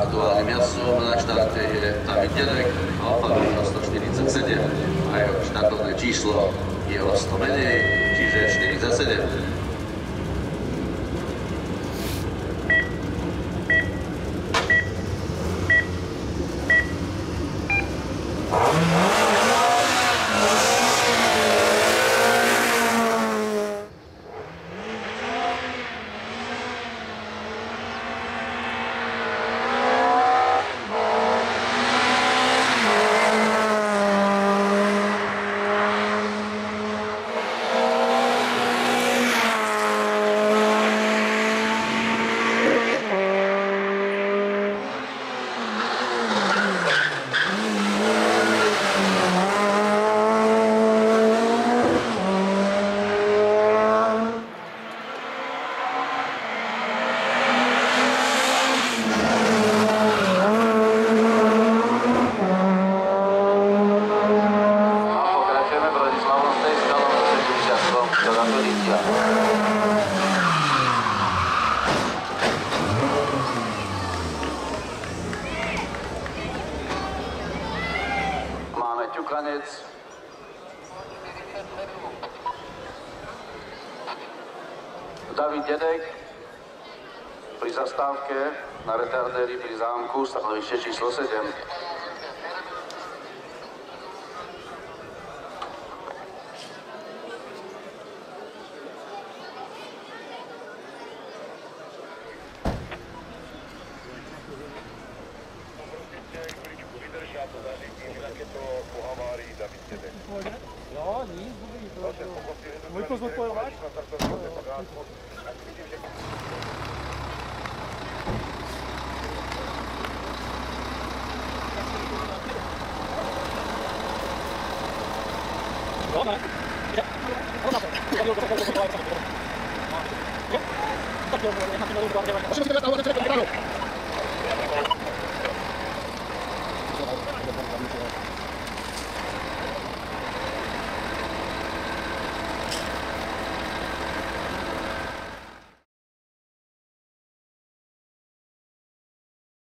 Aktuálnym jazdcom na štarte je David Dedek, Alfa Romeo 147 a jeho štartovné číslo je o 100 menej, čiže 47. Máme ťukanec. David Dedek pri zastávke na retardéri pri zámku stanovište číslo 7. Мы тоже поймали. Dobra. Ja. Ona. Ja nie mogę tego zrobić. Tak, ja nie mam tego zrobić. Wszystko jest na ładzie, tylko nie